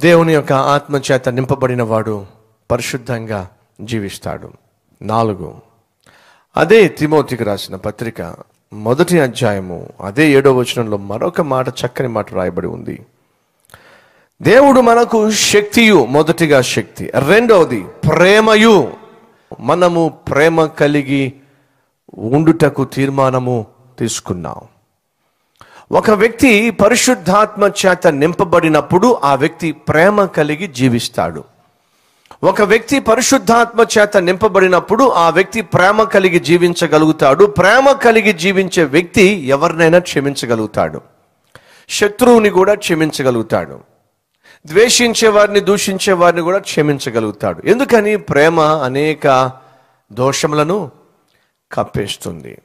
దేవుని యొక్క ఆత్మ చేత నింపబడిన వాడు పరిశుద్ధంగా జీవిస్తాడు. నాలుగు. అదే తిమోతికి రాసిన పత్రిక మొదటి అధ్యాయము అదే ఏడో వచనంలో మరొక మాట చక్కని మాట రాయబడి ఉంది. దేవుడు మనకు శక్తియు మొదటిగా శక్తి. రెండవది ప్రేమయు. మనము ప్రేమ కలిగి ఉండుటకు తీర్మానము తీసుకున్నాం. ఒక వ్యక్తి పరిశుద్ధాత్మ చేత నింపబడినప్పుడు ఆ వ్యక్తి ప్రేమ కలిగి జీవిస్తాడు. ఒక వ్యక్తి పరిశుద్ధాత్మ చేత నింపబడినప్పుడు ఆ వ్యక్తి ప్రేమ కలిగి జీవించగలుగుతాడు. ప్రేమ కలిగి జీవించే వ్యక్తి ఎవరినైనా క్షమించగలుగుతాడు. శత్రువుని కూడా క్షమించగలుగుతాడు. ద్వేషించే వారిని దూషించే వారిని కూడా క్షమించగలుగుతాడు. ఎందుకని? ప్రేమ అనేక దోషములను కప్పేస్తుంది.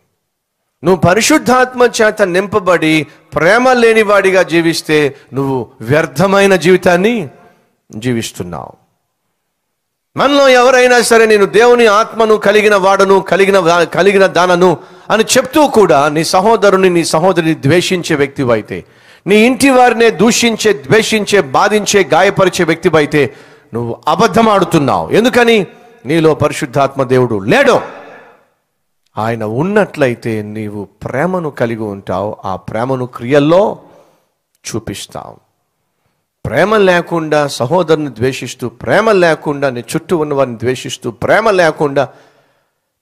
నువ్వు పరిశుద్ధాత్మ చేత నింపబడి ప్రేమ లేనివాడిగా జీవిస్తే నువ్వు వ్యర్థమైన జీవితాన్ని జీవిస్తున్నావు. మనలో ఎవరైనా సరే నేను దేవుని ఆత్మను కలిగిన వాడను కలిగిన కలిగిన దానను అని చెప్తూ కూడా నీ సహోదరుని నీ సహోదరిని ద్వేషించే వ్యక్తివైతే నీ ఇంటి వారినే దూషించే ద్వేషించే బాధించే గాయపరిచే వ్యక్తివైతే నువ్వు అబద్ధం ఆడుతున్నావు ఎందుకని? నీలో పరిశుద్ధాత్మ దేవుడు లేడు. ఆయన ఉన్నట్లయితే నీవు ప్రేమను కలిగి ఉంటావు ఆ ప్రేమను క్రియల్లో చూపిస్తావు. ప్రేమ లేకుండా సహోదరుని ద్వేషిస్తూ ప్రేమ లేకుండా నీ చుట్టూ ఉన్న వారిని ద్వేషిస్తూ ప్రేమ లేకుండా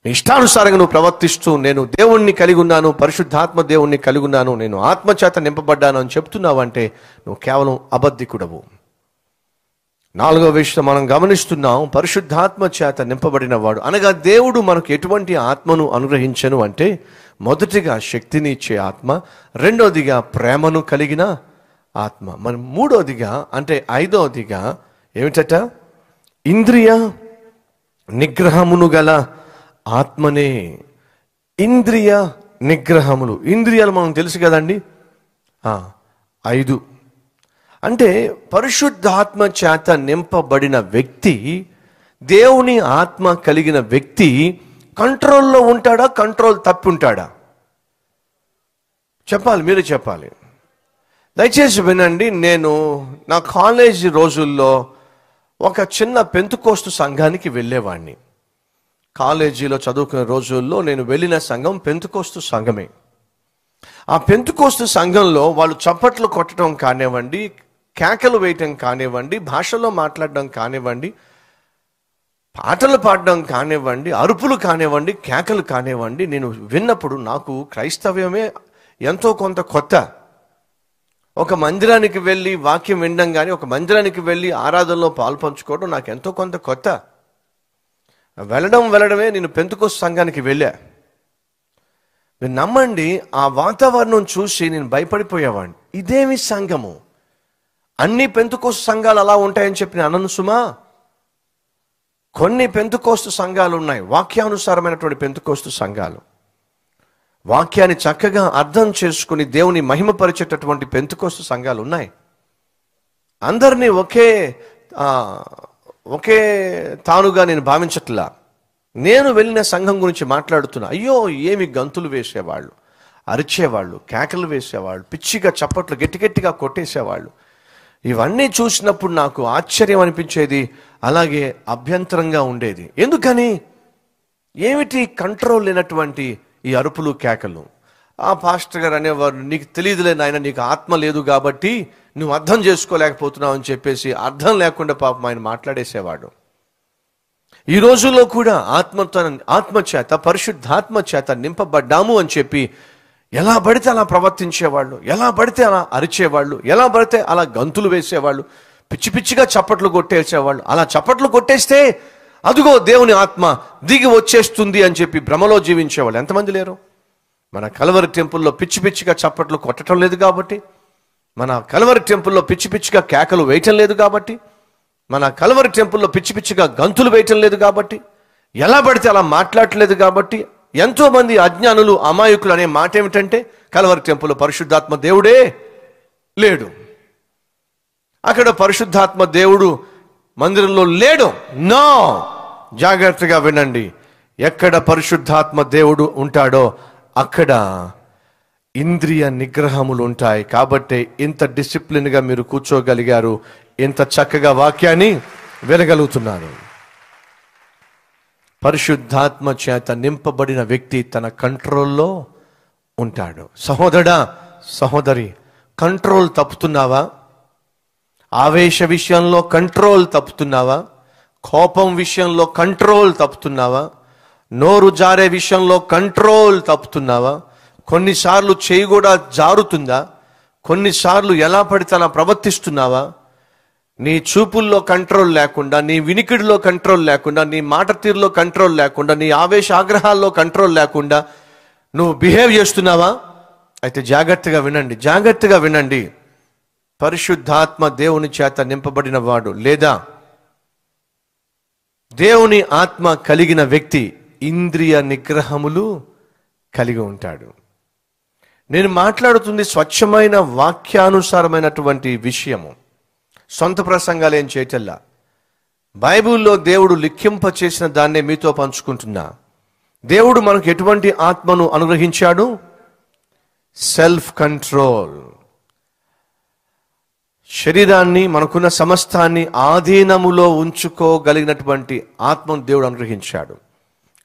నీ ఇష్టానుసారంగా నువ్వు ప్రవర్తిస్తూ నేను దేవుణ్ణి కలిగి ఉన్నాను పరిశుద్ధాత్మ దేవుణ్ణి కలిగి ఉన్నాను నేను ఆత్మచేత నింపబడ్డాను అని చెప్తున్నావంటే నువ్వు కేవలం అబద్ధికుడవు. నాలుగో విషయం మనం గమనిస్తున్నాం పరిశుద్ధాత్మ చేత నింపబడిన వాడు అనగా దేవుడు మనకు ఎటువంటి ఆత్మను అనుగ్రహించను అంటే మొదటిగా శక్తిని ఇచ్చే ఆత్మ రెండోదిగా ప్రేమను కలిగిన ఆత్మ. మరి మూడోదిగా అంటే ఐదోదిగా ఏమిటట? ఇంద్రియ నిగ్రహమును గల ఆత్మనే ఇంద్రియ నిగ్రహములు. ఇంద్రియాలు మనం తెలుసు కదండి? ఐదు. అంటే పరిశుద్ధాత్మ చేత నింపబడిన వ్యక్తి దేవుని ఆత్మ కలిగిన వ్యక్తి కంట్రోల్లో ఉంటాడా? కంట్రోల్ తప్పి ఉంటాడా? చెప్పాలి మీరు చెప్పాలి. దయచేసి వినండి నేను నా కాలేజీ రోజుల్లో ఒక చిన్న పెంతుకోస్తు సంఘానికి వెళ్ళేవాడిని కాలేజీలో చదువుకునే రోజుల్లో నేను వెళ్ళిన సంఘం పెంతుకోస్తు సంఘమే. ఆ పెంతుకోస్తు సంఘంలో వాళ్ళు చప్పట్లు కొట్టడం కానివ్వండి కేకలు వేయటం కానివ్వండి భాషలో మాట్లాడడం కానివ్వండి పాటలు పాడడం కానివ్వండి అరుపులు కానివ్వండి కేకలు కానివ్వండి నేను విన్నప్పుడు నాకు క్రైస్తవ్యమే ఎంతో కొంత కొత్త. ఒక మందిరానికి వెళ్ళి వాక్యం వినడం కానీ ఒక మందిరానికి వెళ్ళి ఆరాధనలో పాల్పంచుకోవడం నాకు ఎంతో కొంత కొత్త. వెళ్ళడం వెళ్ళడమే నేను పెంతుకోస్ సంఘానికి వెళ్ళా. మీరు నమ్మండి ఆ వాతావరణం చూసి నేను భయపడిపోయేవాడిని. ఇదేమి సంఘము? అన్ని పెంతుకోస్తు సంఘాలు అలా ఉంటాయని చెప్పిన నేను కొన్ని పెంతుకోస్తు సంఘాలు ఉన్నాయి. వాక్యానుసారమైనటువంటి పెంతుకోస్తు సంఘాలు. వాక్యాన్ని చక్కగా అర్థం చేసుకుని దేవుని మహిమపరిచేటటువంటి పెంతుకోస్తు సంఘాలు ఉన్నాయి. అందరినీ ఒకే ఒకే తానుగా నేను భావించట్లా. నేను వెళ్ళిన సంఘం గురించి మాట్లాడుతున్నా. అయ్యో ఏమి గంతులు వేసేవాళ్ళు అరిచేవాళ్ళు కేకలు వేసేవాళ్ళు పిచ్చిగా చప్పట్లు గట్టి గట్టిగా కొట్టేసేవాళ్ళు. ఇవన్నీ చూసినప్పుడు నాకు ఆశ్చర్యం అనిపించేది అలాగే అభ్యంతరంగా ఉండేది. ఎందుకని? ఏమిటి కంట్రోల్ లేనటువంటి ఈ అరుపులు కేకలు? ఆ పాస్టర్ గారు అనేవారు నీకు తెలియదులే నాయన నీకు ఆత్మ లేదు కాబట్టి నువ్వు అర్థం చేసుకోలేకపోతున్నావు అని చెప్పేసి అర్థం లేకుండా పాపం ఆయన మాట్లాడేసేవాడు. ఈ రోజుల్లో కూడా ఆత్మతో ఆత్మ చేత పరిశుద్ధాత్మ చేత నింపబడ్డాము అని చెప్పి ఎలా పడితే అలా ప్రవర్తించేవాళ్ళు ఎలా పడితే అలా అరిచేవాళ్ళు ఎలా పడితే అలా గంతులు వేసేవాళ్ళు పిచ్చి పిచ్చిగా చప్పట్లు కొట్టేసేవాళ్ళు అలా చప్పట్లు కొట్టేస్తే అదుగో దేవుని ఆత్మ దిగి వచ్చేస్తుంది అని చెప్పి భ్రమలో జీవించేవాళ్ళు. ఎంతమంది లేరు? మన కలవరి టెంపుల్లో పిచ్చి పిచ్చిగా చప్పట్లు కొట్టడం లేదు కాబట్టి మన కలవరి టెంపుల్లో పిచ్చి పిచ్చిగా కేకలు వేయటం లేదు కాబట్టి మన కలవరి టెంపుల్లో పిచ్చి పిచ్చిగా గంతులు వేయటం లేదు కాబట్టి ఎలా పడితే అలా మాట్లాడలేదు కాబట్టి ఎంతోమంది అజ్ఞానులు అమాయకులు అనే మాట ఏమిటంటే కలవరి టెంపుల్ పరిశుద్ధాత్మ దేవుడే లేడు. అక్కడ పరిశుద్ధాత్మ దేవుడు మందిరంలో లేడు. నో! జాగ్రత్తగా వినండి. ఎక్కడ పరిశుద్ధాత్మ దేవుడు ఉంటాడో అక్కడ ఇంద్రియ నిగ్రహములు ఉంటాయి. కాబట్టి ఇంత డిసిప్లిన్గా మీరు కూర్చోగలిగారు. ఇంత చక్కగా వాక్యాన్ని వినగలుగుతున్నారు. పరిశుద్ధాత్మ చేత నింపబడిన వ్యక్తి తన కంట్రోల్లో ఉంటాడు. సహోదరా సహోదరి కంట్రోల్ తప్పుతున్నావా? ఆవేశ విషయంలో కంట్రోల్ తప్పుతున్నావా? కోపం విషయంలో కంట్రోల్ తప్పుతున్నావా? నోరు జారే విషయంలో కంట్రోల్ తప్పుతున్నావా? కొన్నిసార్లు చేయి కూడా జారుతుందా? కొన్నిసార్లు ఎలా పడితే అలా ప్రవర్తిస్తున్నావా? నీ చూపుల్లో కంట్రోల్ లేకుండా నీ వినికిడిలో కంట్రోల్ లేకుండా నీ మాట తీరులో కంట్రోల్ లేకుండా నీ ఆవేశ ఆగ్రహాల్లో కంట్రోల్ లేకుండా నువ్వు బిహేవ్ చేస్తున్నావా? అయితే జాగ్రత్తగా వినండి జాగ్రత్తగా వినండి. పరిశుద్ధాత్మ దేవుని చేత నింపబడిన వాడు లేదా? దేవుని ఆత్మ కలిగిన వ్యక్తి ఇంద్రియ నిగ్రహములు కలిగి ఉంటాడు. నేను మాట్లాడుతుంది స్వచ్ఛమైన వాక్యానుసారమైనటువంటి విషయము. సొంత ప్రసంగాలు ఏం చేయటల్లా? బైబిల్లో దేవుడు లిఖింప చేసిన దాన్నే మీతో పంచుకుంటున్నా. దేవుడు మనకు ఎటువంటి ఆత్మను అనుగ్రహించాడు? Self control. శరీరాన్ని మనకున్న సమస్తాన్ని ఆధీనములో ఉంచుకోగలిగినటువంటి ఆత్మను దేవుడు అనుగ్రహించాడు.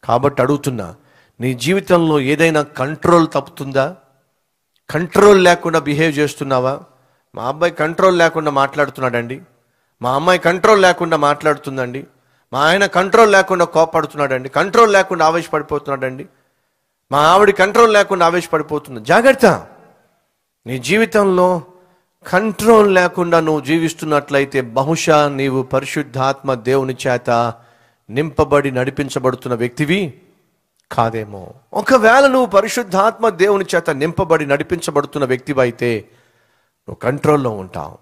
కాబట్టి అడుగుతున్నా నీ జీవితంలో ఏదైనా కంట్రోల్ తప్పుతుందా? కంట్రోల్ లేకుండా బిహేవ్ చేస్తున్నావా? మా అబ్బాయి కంట్రోల్ లేకుండా మాట్లాడుతున్నాడండి. మా అమ్మాయి కంట్రోల్ లేకుండా మాట్లాడుతుందండి. మా ఆయన కంట్రోల్ లేకుండా కోపడుతున్నాడండి కంట్రోల్ లేకుండా ఆవేశపడిపోతున్నాడండి. మా ఆవిడ కంట్రోల్ లేకుండా ఆవేశపడిపోతుంది. జాగ్రత్త! నీ జీవితంలో కంట్రోల్ లేకుండా నువ్వు జీవిస్తున్నట్లయితే బహుశా నీవు పరిశుద్ధాత్మ దేవుని చేత నింపబడి నడిపించబడుతున్న వ్యక్తివి కాదేమో. ఒకవేళ నువ్వు పరిశుద్ధాత్మ దేవుని చేత నింపబడి నడిపించబడుతున్న వ్యక్తివైతే నువ్వు కంట్రోల్లో ఉంటావు.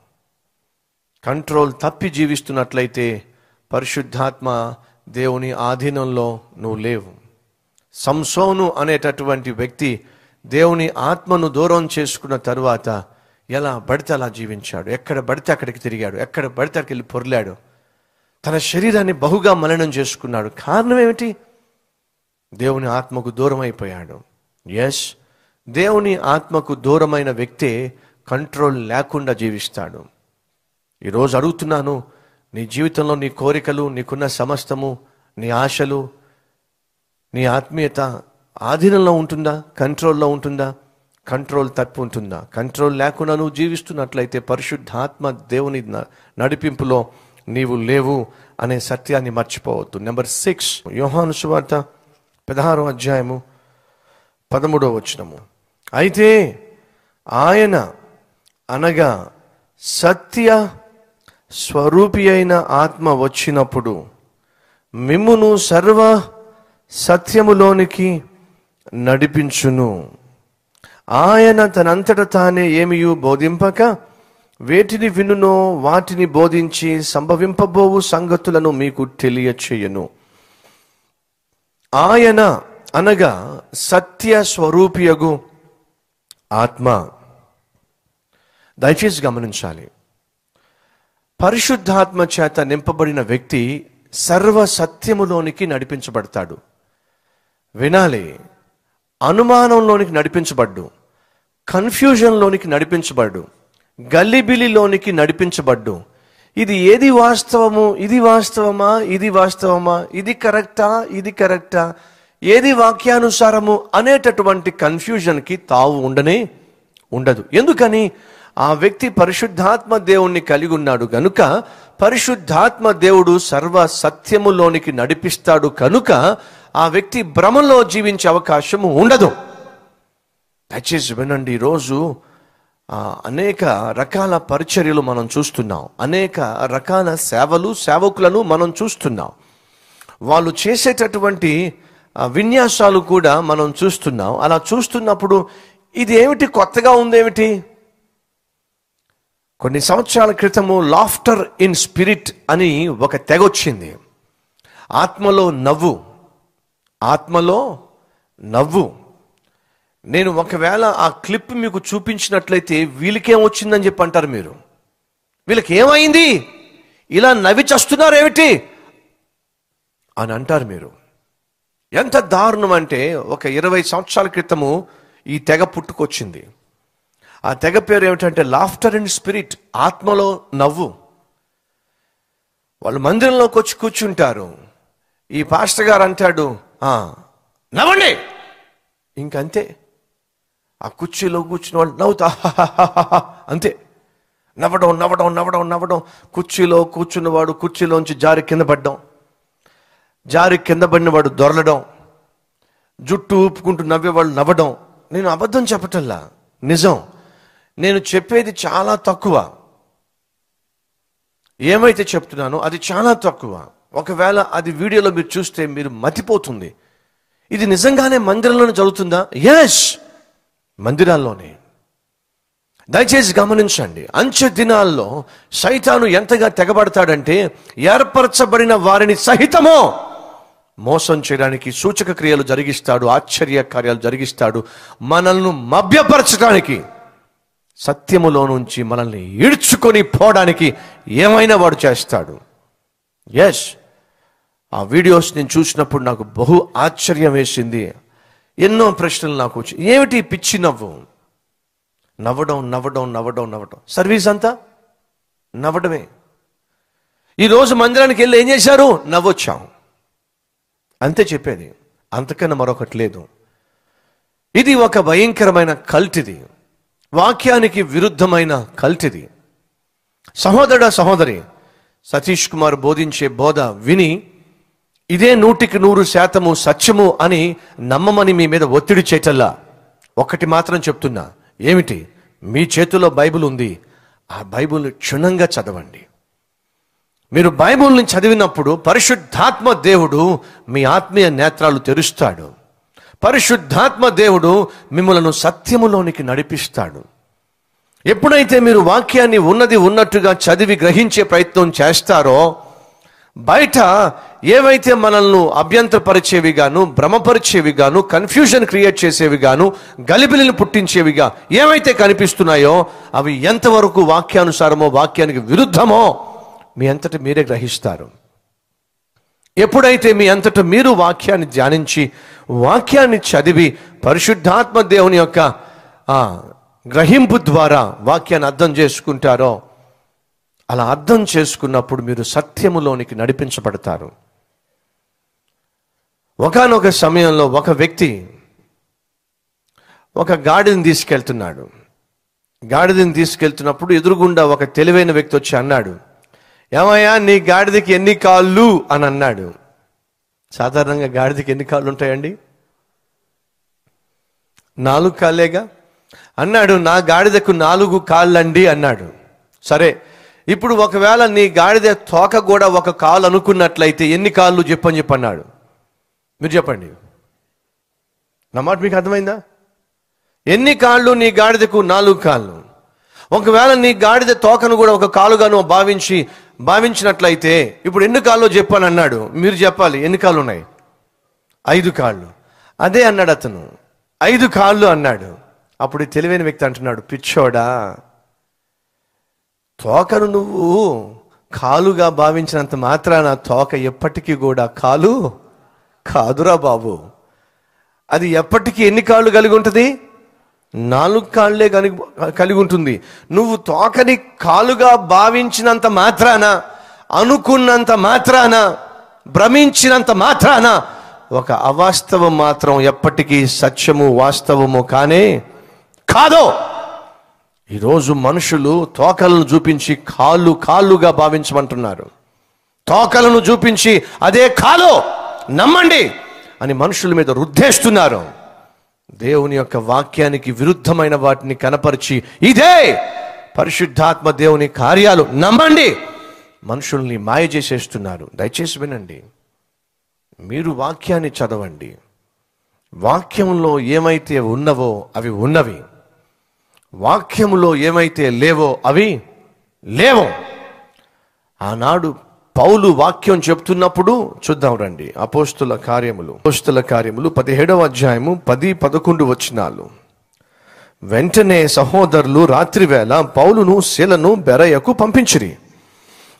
కంట్రోల్ తప్పి జీవిస్తున్నట్లయితే పరిశుద్ధాత్మ దేవుని ఆధీనంలో నువ్వు లేవు. సంసోను అనేటటువంటి వ్యక్తి దేవుని ఆత్మను దూరం చేసుకున్న తరువాత ఎలా పడితే అలా జీవించాడు. ఎక్కడ పడితే అక్కడికి తిరిగాడు. ఎక్కడ పడితే అక్కడికి వెళ్ళి పొర్లాడు. తన శరీరాన్ని బహుగా మలనం చేసుకున్నాడు. కారణం ఏమిటి? దేవుని ఆత్మకు దూరం అయిపోయాడు ఎస్ దేవుని ఆత్మకు దూరమైన వ్యక్తే కంట్రోల్ లేకుండా జీవిస్తాడు. ఈరోజు అడుగుతున్నాను నీ జీవితంలో నీ కోరికలు నీకున్న సమస్తము నీ ఆశలు నీ ఆత్మీయత ఆధీనంలో ఉంటుందా? కంట్రోల్లో ఉంటుందా? కంట్రోల్ తప్పు ఉంటుందా? కంట్రోల్ లేకుండా నువ్వు జీవిస్తున్నట్లయితే పరిశుద్ధాత్మ దేవుని న- నడిపింపులో నీవు లేవు అనే సత్యాన్ని మర్చిపోవద్దు. నెంబర్ సిక్స్ యోహాను సువార్త పదహారో అధ్యాయము పదమూడో వచనము. అయితే ఆయన అనగా సత్య స్వరూపి అయిన ఆత్మ వచ్చినప్పుడు మిమ్మును సర్వ సత్యములోనికి నడిపించును. ఆయన తనంతట తానే ఏమియు బోధింపక వేటిని వినునో వాటిని బోధించి సంభవింపబోవు సంగతులను మీకు తెలియచేయను. ఆయన అనగా సత్య స్వరూపియగు ఆత్మ. దయచేసి గమనించాలి. పరిశుద్ధాత్మ చేత నింపబడిన వ్యక్తి సర్వ సత్యములోనికి నడిపించబడతాడు. వినాలి. అనుమానంలోనికి నడిపించబడ్డు. కన్ఫ్యూజన్లోనికి నడిపించబడ్డు. గల్లిబిలిలోనికి నడిపించబడ్డు. ఇది ఏది వాస్తవము? ఇది వాస్తవమా? ఇది వాస్తవమా? ఇది కరెక్టా? ఇది కరెక్టా? ఏది వాక్యానుసారము? అనేటటువంటి కన్ఫ్యూజన్కి తావు ఉండనే ఉండదు. ఎందుకని? ఆ వ్యక్తి పరిశుద్ధాత్మ దేవుణ్ణి కలిగి ఉన్నాడు గనుక పరిశుద్ధాత్మ దేవుడు సర్వ సత్యములోనికి నడిపిస్తాడు కనుక ఆ వ్యక్తి భ్రమలో జీవించే అవకాశము ఉండదు. దయచేసి వినండి ఈరోజు అనేక రకాల పరిచర్యలు మనం చూస్తున్నాం. అనేక రకాల సేవలు సేవకులను మనం చూస్తున్నాం. వాళ్ళు చేసేటటువంటి విన్యాసాలు కూడా మనం చూస్తున్నాం. అలా చూస్తున్నప్పుడు ఇది ఏమిటి? కొత్తగా ఉందేమిటి? కొన్ని సంవత్సరాల క్రితము లాఫ్టర్ ఇన్ స్పిరిట్ అని ఒక తెగ వచ్చింది. ఆత్మలో నవ్వు ఆత్మలో నవ్వు. నేను ఒకవేళ ఆ క్లిప్ మీకు చూపించినట్లయితే వీళ్ళకేం వచ్చిందని చెప్పి అంటారు మీరు. వీళ్ళకి ఏమైంది ఇలా నవ్వి చస్తున్నారు ఏమిటి అని అంటారు మీరు. ఎంత దారుణం అంటే ఒక ఇరవై సంవత్సరాల క్రితము ఈ తెగ పుట్టుకొచ్చింది. ఆ తెగ పేరు ఏమిటంటే లాఫ్టర్ అండ్ స్పిరిట్ ఆత్మలో నవ్వు. వాళ్ళు మందిరంలోకి వచ్చి కూర్చుంటారు. ఈ పాస్టర్ గారు అంటాడు నవ్వండి. ఇంకంతే. ఆ కుర్చీలో కూర్చున్న వాళ్ళు నవ్వుతా అంతే. నవ్వడం నవ్వడం నవ్వడం నవ్వడం. కుర్చీలో కూర్చున్నవాడు కుర్చీలోంచి జారి కింద పడ్డం. జారి కింద పడినవాడు దొరలడం. జుట్టు ఊపుకుంటూ నవ్వేవాళ్ళు నవ్వడం. నేను అబద్ధం చెప్పటంలా. నిజం. నేను చెప్పేది చాలా తక్కువ. ఏమైతే చెప్తున్నానో అది చాలా తక్కువ. ఒకవేళ అది వీడియోలో మీరు చూస్తే మీరు మతిపోతుంది. ఇది నిజంగానే మందిరంలోనే జరుగుతుందా? ఎస్ మందిరాల్లోనే. దయచేసి గమనించండి. అంచె దినాల్లో సైతాను ఎంతగా తెగబడతాడంటే ఏర్పరచబడిన వారిని సహితమో మోసం చేయడానికి సూచక క్రియలు జరిగిస్తాడు ఆశ్చర్య కార్యాలు జరిగిస్తాడు మనల్ని మభ్యపరచడానికి. సత్యములో నుంచి మనల్ని ఈడ్చుకొని పోవడానికి ఏమైనా వాడు చేస్తాడు. ఎస్ ఆ వీడియోస్ నేను చూసినప్పుడు నాకు బహు ఆశ్చర్యం వేసింది. ఎన్నో ప్రశ్నలు నాకు వచ్చి ఏమిటి పిచ్చి నవ్వు? నవ్వడం నవ్వడం నవ్వడం నవ్వడం. సర్వీస్ అంతా? నవ్వడమే. ఈరోజు మందిరానికి వెళ్ళి ఏం చేశారు? నవ్వొచ్చాం. అంతే చెప్పేది. అంతకన్నా మరొకటి లేదు. ఇది ఒక భయంకరమైన కల్ట్ ఇది. వాక్యానికి విరుద్ధమైన కల్తిది సహోదరుడ సహోదరి సతీష్ కుమార్ బోధించే బోధ విని ఇదే నూటికి నూరు శాతము సత్యము అని నమ్మమని మీ మీద ఒత్తిడి చేయటల్లా ఒకటి మాత్రం చెప్తున్నా. ఏమిటి? మీ చేతిలో బైబిల్ ఉంది. ఆ బైబిల్ని క్షుణ్ణంగా చదవండి. మీరు బైబిల్ని చదివినప్పుడు పరిశుద్ధాత్మ దేవుడు మీ ఆత్మీయ నేత్రాలు తెరుస్తాడు. పరిశుద్ధాత్మ దేవుడు మిమ్మలను సత్యములోనికి నడిపిస్తాడు. ఎప్పుడైతే మీరు వాక్యాన్ని ఉన్నది ఉన్నట్టుగా చదివి గ్రహించే ప్రయత్నం చేస్తారో బయట ఏవైతే మనల్ని అభ్యంతరపరిచేవి గాను భ్రమపరిచేవి గాను కన్ఫ్యూజన్ క్రియేట్ చేసేవి గాను గలిబిలిని పుట్టించేవిగా ఏవైతే కనిపిస్తున్నాయో అవి ఎంతవరకు వాక్యానుసారమో వాక్యానికి విరుద్ధమో మీ అంతటి మీరే గ్రహిస్తారు. ఎప్పుడైతే మీ అంతట మీరు వాక్యాన్ని ధ్యానించి వాక్యాన్ని చదివి పరిశుద్ధాత్మ దేవుని యొక్క గ్రహింపు ద్వారా వాక్యాన్ని అర్థం చేసుకుంటారో అలా అర్థం చేసుకున్నప్పుడు మీరు సత్యములోనికి నడిపించబడతారు. ఒకానొక సమయంలో ఒక వ్యక్తి ఒక గాడిని తీసుకెళ్తున్నాడు. గాడిదని తీసుకెళ్తున్నప్పుడు ఎదురుగుండా ఒక తెలివైన వ్యక్తి వచ్చి అన్నాడు ఏమయ్యా నీ గాడిదకి ఎన్ని కాళ్ళు? అని అన్నాడు. సాధారణంగా గాడిదకి ఎన్ని కాళ్ళు ఉంటాయండి? నాలుగు కాళ్ళేగా? అన్నాడు నా గాడిదకు నాలుగు కాళ్ళండి అన్నాడు. సరే ఇప్పుడు ఒకవేళ నీ గాడిద తోక కూడా ఒక కాలు అనుకున్నట్లయితే ఎన్ని కాళ్ళు చెప్పని చెప్పన్నాడు? మీరు చెప్పండి. నా మాట మీకు అర్థమైందా? ఎన్ని కాళ్ళు నీ గాడిదకు? నాలుగు కాళ్ళు. ఒకవేళ నీ గాడిద తోకను కూడా ఒక కాలుగాను భావించి భావించినట్లయితే ఇప్పుడు ఎన్ని కాళ్ళు చెప్పాను అన్నాడు? మీరు చెప్పాలి ఎన్ని కాళ్ళు ఉన్నాయి? ఐదు కాళ్ళు. అదే అన్నాడు అతను. ఐదు కాళ్ళు అన్నాడు. అప్పుడు తెలివైన వ్యక్తి అంటున్నాడు పిచ్చోడా తోకను నువ్వు కాలుగా భావించినంత మాత్రాన తోక ఎప్పటికీ కూడా కాలు కాదురా బాబు. అది ఎప్పటికీ ఎన్ని కాళ్ళు కలిగి ఉంటుంది? నాలుగు కాళ్ళే కలిగి కలిగి ఉంటుంది నువ్వు తోకని కాలుగా భావించినంత మాత్రాన అనుకున్నంత మాత్రాన భ్రమించినంత మాత్రాన ఒక అవాస్తవం మాత్రం ఎప్పటికీ సత్యము వాస్తవము కానే కాదో. ఈరోజు మనుషులు తోకలను చూపించి కాళ్ళు కాళ్ళుగా భావించమంటున్నారు. తోకలను చూపించి అదే కాలో నమ్మండి అని మనుషుల మీద రుద్దేస్తున్నారు. దేవుని యొక్క వాక్యానికి విరుద్ధమైన వాటిని కనపరిచి ఇదే పరిశుద్ధాత్మ దేవుని కార్యాలు నమ్మండి. మనుషుల్ని మాయ చేసేస్తున్నారు. దయచేసి వినండి. మీరు వాక్యాన్ని చదవండి. వాక్యంలో ఏమైతే ఉన్నవో అవి ఉన్నవి. వాక్యములో ఏమైతే లేవో అవి లేవో. ఆనాడు పౌలు వాక్యం చెప్తున్నప్పుడు చూద్దాం రండి. అపోస్తుల కార్యములు. అపోస్తుల కార్యములు పదిహేడవ అధ్యాయము పది పదకొండు వచ్చినాలు వెంటనే సహోదరులు రాత్రివేళ పౌలును శీలను బెరయకు పంపించిరి.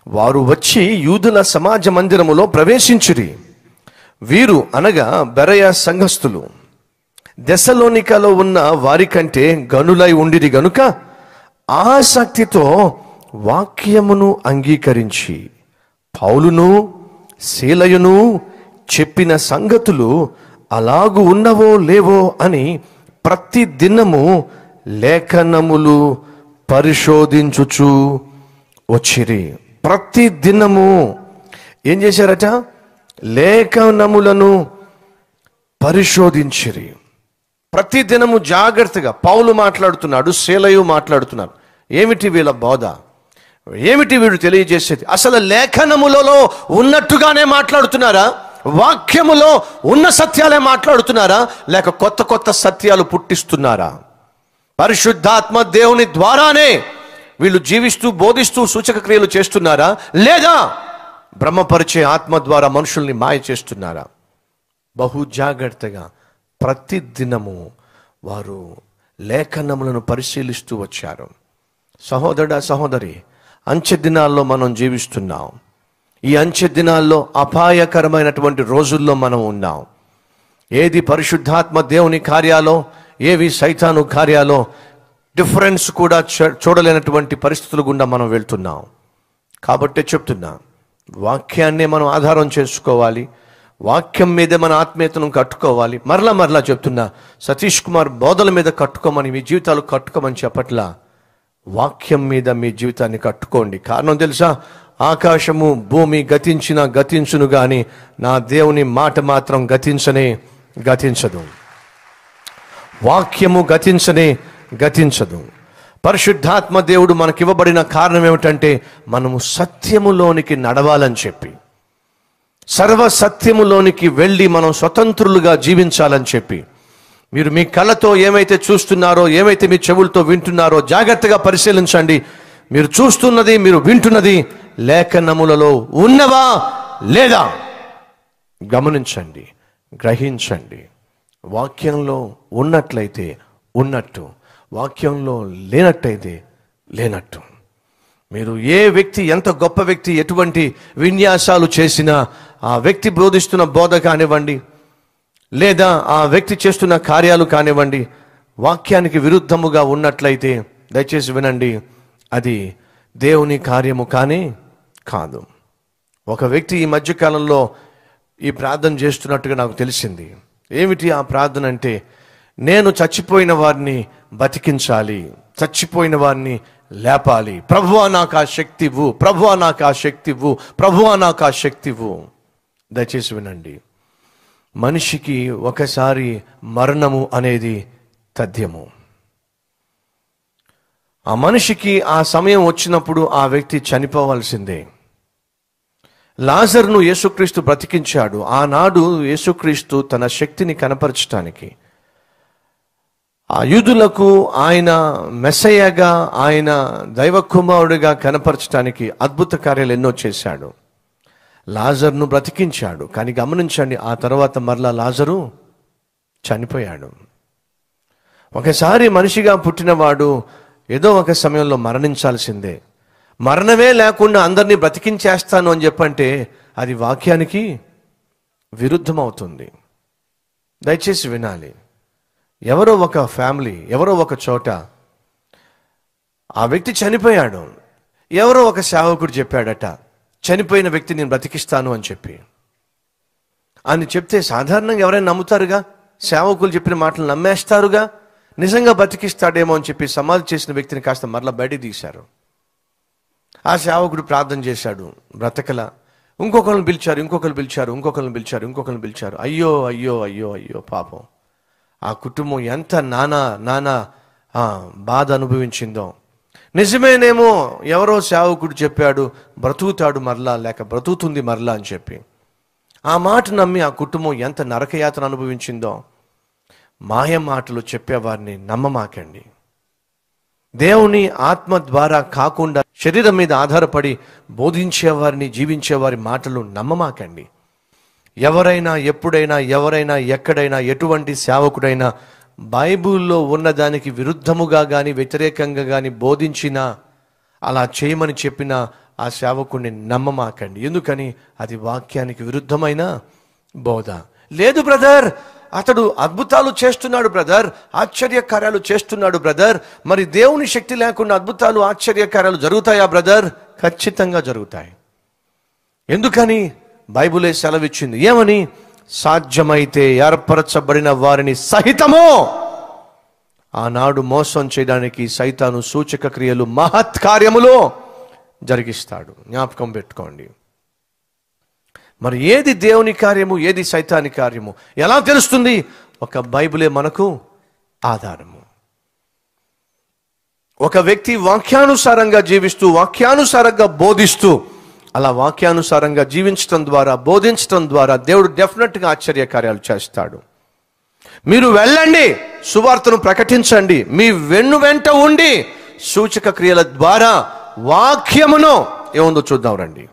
వారు వచ్చి యూదుల సమాజ మందిరములో ప్రవేశించిరి. వీరు అనగా బెరయ సంఘస్థులు. దశలోనికలో ఉన్న వారికంటే గనులై ఉండిరి గనుక ఆసక్తితో వాక్యమును అంగీకరించి పౌలును శీలయును చెప్పిన సంగతులు అలాగు ఉన్నవో లేవో అని ప్రతి దినము లేఖనములు పరిశోధించుచు వచ్చిరి. ప్రతి దినము ఏం చేశారట? లేఖనములను పరిశోధించిరి. ప్రతి దినము జాగ్రత్తగా పౌలు మాట్లాడుతున్నాడు శీలయు మాట్లాడుతున్నారు ఏమిటి వీళ్ళ బోధ? ఏమిటి వీడు తెలియజేసేది? అసలు లేఖనములలో ఉన్నట్టుగానే మాట్లాడుతున్నారా? వాక్యములో ఉన్న సత్యాలే మాట్లాడుతున్నారా? లేక కొత్త కొత్త సత్యాలు పుట్టిస్తున్నారా? పరిశుద్ధాత్మ దేవుని ద్వారానే వీళ్ళు జీవిస్తూ బోధిస్తూ సూచక క్రియలు చేస్తున్నారా? లేదా బ్రహ్మపరిచే ఆత్మ ద్వారా మనుషుల్ని మాయ చేస్తున్నారా? బహు జాగ్రత్తగా ప్రతి దినము వారు లేఖనములను పరిశీలిస్తూ వచ్చారు. సహోదరుడ సహోదరి అంచె దినాల్లో మనం జీవిస్తున్నాం. ఈ అంచె దినాల్లో అపాయకరమైనటువంటి రోజుల్లో మనం ఉన్నాం. ఏది పరిశుద్ధాత్మ దేవుని కార్యాలో ఏవి సైతాను కార్యాలో డిఫరెన్స్ కూడా చూడలేనటువంటి పరిస్థితుల గుండా మనం వెళ్తున్నాం. కాబట్టే చెప్తున్నా వాక్యాన్నే మనం ఆధారం చేసుకోవాలి. వాక్యం మీదే మన ఆత్మీయతను కట్టుకోవాలి. మరలా మరలా చెప్తున్నా సతీష్ కుమార్ బోధల మీద కట్టుకోమని మీ జీవితాలు కట్టుకోమని చెప్పట్లా వాక్యం మీద మీ జీవితాన్ని కట్టుకోండి. కారణం తెలుసా? ఆకాశము భూమి గతించిన గతించును గాని నా దేవుని మాట మాత్రం గతించనే గతించదు. వాక్యము గతించనే గతించదు. పరిశుద్ధాత్మ దేవుడు మనకివ్వబడిన కారణం ఏమిటంటే మనము సత్యములోనికి నడవాలని చెప్పి. సర్వ సత్యములోనికి వెళ్ళి మనం స్వతంత్రులుగా జీవించాలని చెప్పి. మీరు మీ కళ్ళతో ఏమైతే చూస్తున్నారో ఏమైతే మీ చెవులతో వింటున్నారో జాగ్రత్తగా పరిశీలించండి. మీరు చూస్తున్నది మీరు వింటున్నది లేఖనములలో ఉన్నవా లేదా? గమనించండి గ్రహించండి. వాక్యంలో ఉన్నట్లయితే ఉన్నట్టు వాక్యంలో లేనట్టయితే లేనట్టు. మీరు ఏ వ్యక్తి ఎంత గొప్ప వ్యక్తి ఎటువంటి విన్యాసాలు చేసినా ఆ వ్యక్తి బోధిస్తున్న బోధ కానివ్వండి లేదా ఆ వ్యక్తి చేస్తున్న కార్యాలు కానివ్వండి వాక్యానికి విరుద్ధముగా ఉన్నట్లయితే దయచేసి వినండి అది దేవుని కార్యము కానీ కాదు. ఒక వ్యక్తి ఈ మధ్యకాలంలో ఈ ప్రార్థన చేస్తున్నట్టుగా నాకు తెలిసింది. ఏమిటి ఆ ప్రార్థన అంటే నేను చచ్చిపోయిన వారిని బతికించాలి చచ్చిపోయిన వారిని లేపాలి. ప్రభువా నాకు ఆ శక్తి ప్రభువా నాకు ఆ శక్తివ్వు ప్రభువా నాకు ఆ శక్తి ఇవ్వు. దయచేసి వినండి. మనిషికి ఒకసారి మరణము అనేది తథ్యము. ఆ మనిషికి ఆ సమయం వచ్చినప్పుడు ఆ వ్యక్తి చనిపోవాల్సిందే. లాజర్ను యేసుక్రీస్తు బ్రతికించాడు. ఆనాడు యేసుక్రీస్తు తన శక్తిని కనపరచటానికి. ఆ యూదులకు ఆయన మెస్సయ్యగా ఆయన దైవ కుమారుడిగా కనపరచడానికి అద్భుత కార్యాలు ఎన్నో చేశాడు. లాజర్ను బ్రతికించాడు. కానీ గమనించండి ఆ తర్వాత మరలా లాజరు చనిపోయాడు. ఒకసారి మనిషిగా పుట్టినవాడు ఏదో ఒక సమయంలో మరణించాల్సిందే. మరణమే లేకుండా అందరినీ బ్రతికించేస్తాను అని చెప్పంటే అది వాక్యానికి విరుద్ధమవుతుంది. దయచేసి వినాలి. ఎవరో ఒక ఫ్యామిలీ ఎవరో ఒక చోట ఆ వ్యక్తి చనిపోయాడు. ఎవరో ఒక సేవకుడు చెప్పాడట చనిపోయిన వ్యక్తి నేను బ్రతికిస్తాను అని చెప్పి. అని చెప్తే సాధారణంగా ఎవరైనా నమ్ముతారుగా? సేవకులు చెప్పిన మాటలు నమ్మేస్తారుగా? నిజంగా బతికిస్తాడేమో అని చెప్పి సమాధి చేసిన వ్యక్తిని కాస్త మరలా బయట తీశారు. ఆ సేవకుడు ప్రార్థన చేశాడు. బ్రతకల. ఇంకొకరిని పిలిచారు ఇంకొకరు పిలిచారు ఇంకొకరిని పిలిచారు ఇంకొకరిని పిలిచారు. అయ్యో అయ్యో అయ్యో అయ్యో పాపం. ఆ కుటుంబం ఎంత నానా నానా బాధ అనుభవించిందో. నిజమేనేమో ఎవరో సేవకుడు చెప్పాడు బ్రతుకుతాడు మరలా లేక బ్రతుకుతుంది మరలా అని చెప్పి. ఆ మాట నమ్మి ఆ కుటుంబం ఎంత నరకయాతన అనుభవించిందో మాయ మాటలు చెప్పేవారిని నమ్మమాకండి. దేవుని ఆత్మ ద్వారా కాకుండా శరీరం మీద ఆధారపడి బోధించేవారిని జీవించేవారి మాటలు నమ్మమాకండి. ఎవరైనా ఎప్పుడైనా ఎవరైనా ఎక్కడైనా ఎటువంటి సేవకుడైనా బైబుల్లో ఉన్నదానికి విరుద్ధముగా కానీ వ్యతిరేకంగా కానీ బోధించినా అలా చేయమని చెప్పిన ఆ సేవకుడిని నమ్మమాకండి. ఎందుకని? అది వాక్యానికి విరుద్ధమైన బోధ. లేదు బ్రదర్ అతడు అద్భుతాలు చేస్తున్నాడు బ్రదర్ ఆశ్చర్య కార్యాలు చేస్తున్నాడు బ్రదర్ మరి దేవుని శక్తి లేకుండా అద్భుతాలు ఆశ్చర్యకార్యాలు జరుగుతాయా బ్రదర్? ఖచ్చితంగా జరుగుతాయి. ఎందుకని? బైబులే సెలవిచ్చింది. ఏమని? సాధ్యమైతే ఏర్పరచబడిన వారిని సహితము. ఆనాడు మోసం చేయడానికి సైతాను సూచక క్రియలు మహత్ కార్యములో జరిగిస్తాడు. జ్ఞాపకం పెట్టుకోండి. మరి ఏది దేవుని కార్యము ఏది సైతాని కార్యము? ఎలా తెలుస్తుంది? ఒక బైబిలే మనకు ఆధారము. ఒక వ్యక్తి వాక్యానుసారంగా జీవిస్తూ వాక్యానుసారంగా బోధిస్తూ అలా వాక్యానుసారంగా జీవించటం ద్వారా బోధించటం ద్వారా దేవుడు డెఫినెట్గా ఆశ్చర్యకార్యాలు చేస్తాడు. మీరు వెళ్ళండి సువార్తను ప్రకటించండి మీ వెన్ను వెంట ఉండి సూచక క్రియల ద్వారా వాక్యమును ఏముందో చూద్దాం రండి.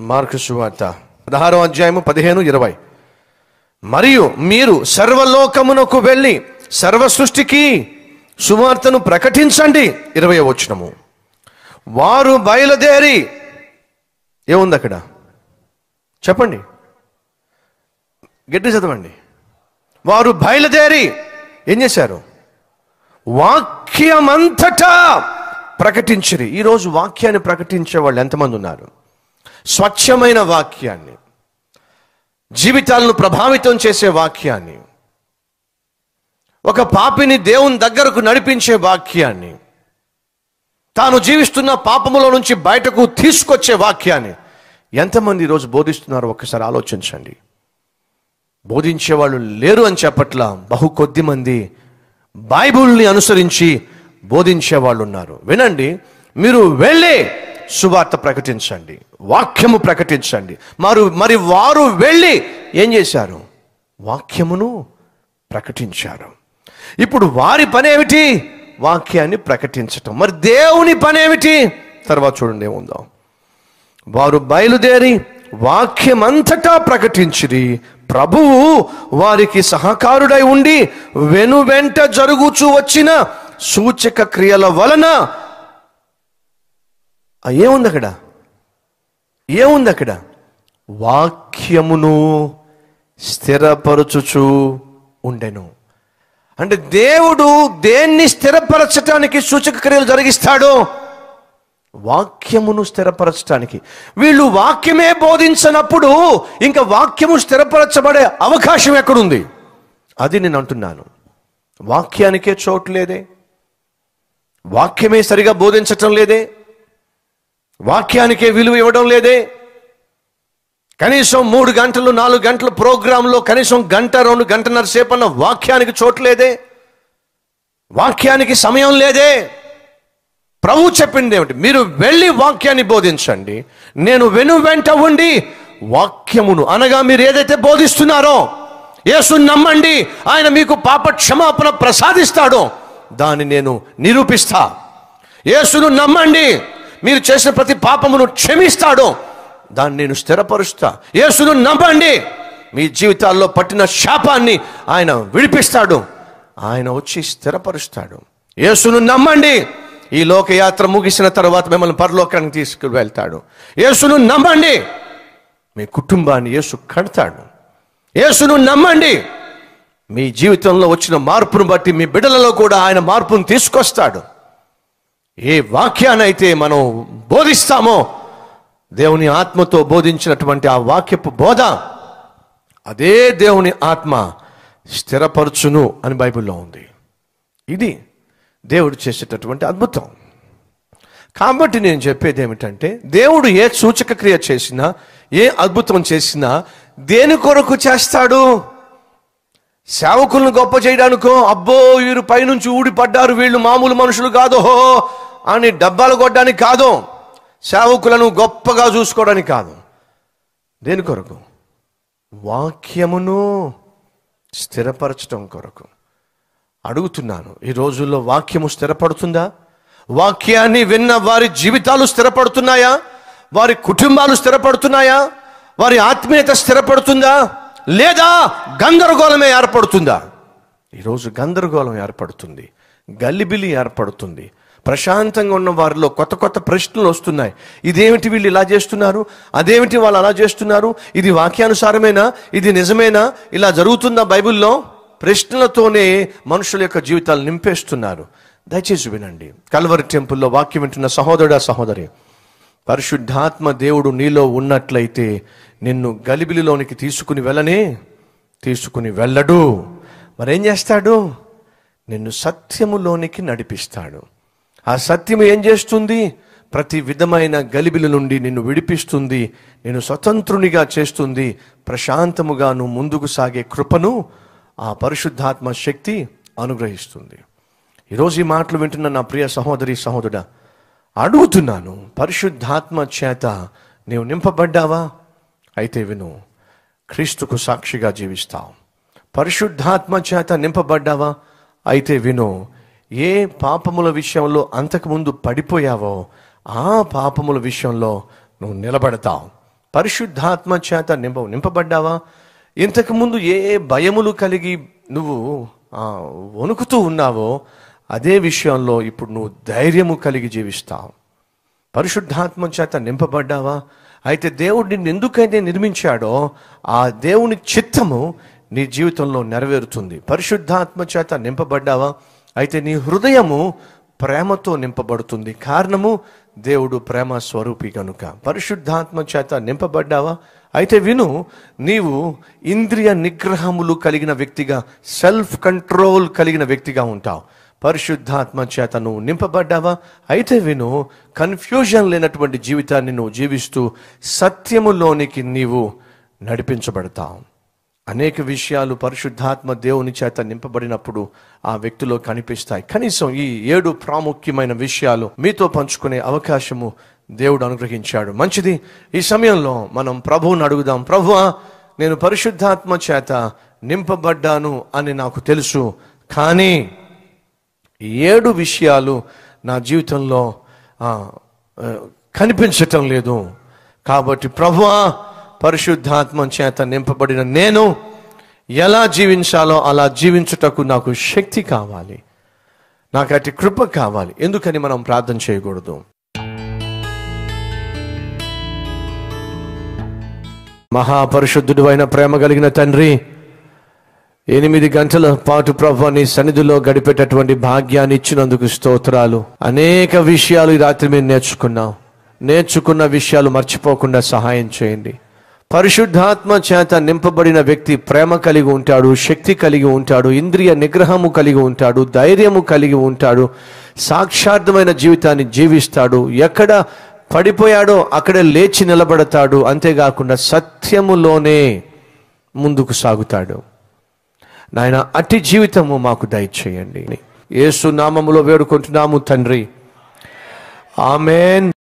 మార్కు సువార్త పదహారో అధ్యాయము పదిహేను ఇరవై. మరియు మీరు సర్వలోకమునకు వెళ్ళి సర్వ సృష్టికి సువార్తను ప్రకటించండి ఇరవై వచనము. వారు బయలుదేరి ఏముంది అక్కడ? చెప్పండి. గట్టి చదవండి. వారు బయలుదేరి ఏం చేశారు? వాక్యమంతటా ప్రకటించిరి. ఈరోజు వాక్యాన్ని ప్రకటించే వాళ్ళు ఎంతమంది ఉన్నారు? స్వచ్ఛమైన వాక్యాన్ని జీవితాలను ప్రభావితం చేసే వాక్యాన్ని ఒక పాపిని దేవుని దగ్గరకు నడిపించే వాక్యాన్ని తాను జీవిస్తున్న పాపములో నుంచి బయటకు తీసుకొచ్చే వాక్యాన్ని ఎంతమంది ఈరోజు బోధిస్తున్నారో? ఒక్కసారి ఆలోచించండి. బోధించే వాళ్ళు లేరు అని చెప్పట్ల బహు కొద్ది మంది బైబుల్ని అనుసరించి బోధించే వాళ్ళు ఉన్నారు. వినండి మీరు వెళ్ళి సువార్త ప్రకటించండి వాక్యము ప్రకటించండి. మరి మరి వారు వెళ్ళి ఏం చేశారు? వాక్యమును ప్రకటించారు. ఇప్పుడు వారి పని ఏమిటి? వాక్యాన్ని ప్రకటించటం. మరి దేవుని పని ఏమిటి? తర్వాత చూడండి ఏముందాం. వారు బయలుదేరి వాక్యమంతటా ప్రకటించిరి. ప్రభువు వారికి సహకారుడై ఉండి వెనువెంట జరుగుచూ వచ్చిన సూచక క్రియల వలన ఏముంది అక్కడ? ఏముంది అక్కడ? వాక్యమును స్థిరపరచుచు ఉండెను. అంటే దేవుడు దేన్ని స్థిరపరచటానికి సూచక క్రియలు జరిగిస్తాడు వాక్యమును స్థిరపరచటానికి. వీళ్ళు వాక్యమే బోధించనప్పుడు ఇంకా వాక్యము స్థిరపరచబడే అవకాశం ఎక్కడుంది? అది నేను అంటున్నాను. వాక్యానికే చోటు లేదే. వాక్యమే సరిగా బోధించటం లేదే. వాక్యానికే విలువ ఇవ్వడం లేదే. కనీసం మూడు గంటలు నాలుగు గంటల ప్రోగ్రాంలో కనీసం గంట రెండు గంటన్నర సేపు అన్న వాక్యానికి చోటు లేదే? వాక్యానికి సమయం లేదే? ప్రభు చెప్పింది ఏమిటి? మీరు వెళ్ళి వాక్యాన్ని బోధించండి. నేను వెను వెంట ఉండి వాక్యమును అనగా మీరు ఏదైతే బోధిస్తున్నారో యేసు నమ్మండి ఆయన మీకు పాప క్షమాపణ ప్రసాదిస్తాడో దాన్ని నేను నిరూపిస్తా. యేసును నమ్మండి మీరు చేసిన ప్రతి పాపమును క్షమిస్తాడో దాన్ని నేను స్థిరపరుస్తా. యేసును నమ్మండి. మీ జీవితాల్లో పట్టిన శాపాన్ని ఆయన విడిపిస్తాడు. ఆయన వచ్చి స్థిరపరుస్తాడు. యేసును నమ్మండి. ఈ లోకయాత్ర ముగిసిన తర్వాత మిమ్మల్ని పరలోకానికి తీసుకుని వెళ్తాడు యేసును నమ్మండి. మీ కుటుంబాన్ని యేసు కడతాడు. యేసును నమ్మండి. మీ జీవితంలో వచ్చిన మార్పును బట్టి మీ బిడ్డలలో కూడా ఆయన మార్పును తీసుకొస్తాడు. ఏ వాక్యానైతే మనం బోధిస్తామో దేవుని ఆత్మతో బోధించినటువంటి ఆ వాక్యపు బోధ అదే దేవుని ఆత్మ స్థిరపరచును అని బైబిల్లో ఉంది. ఇది దేవుడు చేసేటటువంటి అద్భుతం. కాబట్టి నేను చెప్పేది ఏమిటంటే దేవుడు ఏ సూచక క్రియ చేసినా ఏ అద్భుతం చేసినా దేని కొరకు చేస్తాడు? సేవకులను గొప్ప చేయడానికో అబ్బో వీరు పైనుంచి ఊడిపడ్డారు వీళ్ళు మామూలు మనుషులు కాదు హో అని డబ్బాలు కొట్టడానికి కాదు. సేవకులను గొప్పగా చూసుకోవడానికి కాదు. దేని కొరకు? వాక్యమును స్థిరపరచడం కొరకు. అడుగుతున్నాను ఈ రోజుల్లో వాక్యము స్థిరపడుతుందా? వాక్యాన్ని విన్న వారి జీవితాలు స్థిరపడుతున్నాయా? వారి కుటుంబాలు స్థిరపడుతున్నాయా? వారి ఆత్మీయత స్థిరపడుతుందా? లేదా గందరగోళమే ఏర్పడుతుందా? ఈరోజు గందరగోళం ఏర్పడుతుంది గల్లిబిలి ఏర్పడుతుంది ప్రశాంతంగా ఉన్న వారిలో కొత్త కొత్త ప్రశ్నలు వస్తున్నాయి. ఇదేమిటి వీళ్ళు ఇలా చేస్తున్నారు? అదేమిటి వాళ్ళు అలా చేస్తున్నారు? ఇది వాక్యానుసారమేనా? ఇది నిజమేనా? ఇలా జరుగుతుందా బైబిల్లో ప్రశ్నలతోనే మనుషుల యొక్క జీవితాలు నింపేస్తున్నారు. దయచేసి వినండి. కల్వరి టెంపుల్లో వాక్యం వింటున్న సహోదరుడా సహోదరి పరిశుద్ధాత్మ దేవుడు నీలో ఉన్నట్లయితే నిన్ను గలిబిలిలోనికి తీసుకుని వెళ్ళనే తీసుకుని వెళ్ళడు. మరేం చేస్తాడు? నిన్ను సత్యములోనికి నడిపిస్తాడు. ఆ సత్యం ఏం చేస్తుంది? ప్రతి విధమైన గలిబిలి నుండి నిన్ను విడిపిస్తుంది. నేను స్వతంత్రునిగా చేస్తుంది. ప్రశాంతముగాను ముందుకు సాగే కృపను ఆ పరిశుద్ధాత్మ శక్తి అనుగ్రహిస్తుంది. ఈరోజు ఈ మాటలు వింటున్న నా ప్రియ సహోదరి సహోదరుడ అడుగుతున్నాను పరిశుద్ధాత్మ చేత నీవు నింపబడ్డావా? అయితే విను క్రీస్తుకు సాక్షిగా జీవిస్తావు పరిశుద్ధాత్మ చేత నింపబడ్డావా? అయితే విను ఏ పాపముల విషయంలో అంతకుముందు పడిపోయావో ఆ పాపముల విషయంలో నువ్వు నిలబడతావు. పరిశుద్ధాత్మ చేత నింప నింపబడ్డావా? ఇంతకుముందు ఏ భయములు కలిగి నువ్వు వణుకుతూ ఉన్నావో అదే విషయంలో ఇప్పుడు నువ్వు ధైర్యము కలిగి జీవిస్తావు. పరిశుద్ధాత్మ చేత నింపబడ్డావా? అయితే దేవుడు నిన్ను ఎందుకైతే నిర్మించాడో ఆ దేవుని చిత్తము నీ జీవితంలో నెరవేరుతుంది. పరిశుద్ధాత్మ చేత నింపబడ్డావా? అయితే నీ హృదయము ప్రేమతో నింపబడుతుంది. కారణము దేవుడు ప్రేమ స్వరూపి కనుక పరిశుద్ధాత్మ చేత నింపబడ్డావా? అయితే విను నీవు ఇంద్రియ నిగ్రహములు కలిగిన వ్యక్తిగా సెల్ఫ్ కంట్రోల్ కలిగిన వ్యక్తిగా ఉంటావు. పరిశుద్ధాత్మ చేత నువ్వు నింపబడ్డావా? అయితే విను కన్ఫ్యూజన్ లేనటువంటి జీవితాన్ని నువ్వు జీవిస్తూ సత్యములోనికి నీవు నడిపించబడతావు. అనేక విషయాలు పరిశుద్ధాత్మ దేవుని చేత నింపబడినప్పుడు ఆ వ్యక్తిలో కనిపిస్తాయి. కనీసం ఈ ఏడు ప్రాముఖ్యమైన విషయాలు మీతో పంచుకునే అవకాశము దేవుడు అనుగ్రహించాడు. మంచిది ఈ సమయంలో మనం ప్రభువుని అడుగుదాం. ప్రభువా నేను పరిశుద్ధాత్మ చేత నింపబడ్డాను అని నాకు తెలుసు కానీ ఏడు విషయాలు నా జీవితంలో కనిపించటం లేదు. కాబట్టి ప్రభువా పరిశుద్ధాత్మ చేత నింపబడిన నేను ఎలా జీవించాలో అలా జీవించుటకు నాకు శక్తి కావాలి. నాకు అటు కృప కావాలి. ఎందుకని మనం ప్రార్థన చేయకూడదు? మహాపరిశుద్ధుడు అయిన ప్రేమ కలిగిన తండ్రి ఎనిమిది గంటల పాటు ప్రభు నీ సన్నిధిలో గడిపేటటువంటి భాగ్యాన్ని ఇచ్చినందుకు స్తోత్రాలు. అనేక విషయాలు ఈ రాత్రి మేము నేర్చుకున్నాం నేర్చుకున్న విషయాలు మర్చిపోకుండా సహాయం చేయండి. పరిశుద్ధాత్మ చేత నింపబడిన వ్యక్తి ప్రేమ కలిగి ఉంటాడు శక్తి కలిగి ఉంటాడు ఇంద్రియ నిగ్రహము కలిగి ఉంటాడు ధైర్యము కలిగి ఉంటాడు సాక్షార్థమైన జీవితాన్ని జీవిస్తాడు ఎక్కడ పడిపోయాడో అక్కడే లేచి నిలబడతాడు అంతేకాకుండా సత్యములోనే ముందుకు సాగుతాడు. నాయన అట్టి జీవితము మాకు దయచేయండి. ఏసు నామములో వేడుకుంటున్నాము తండ్రి. ఆమెన్.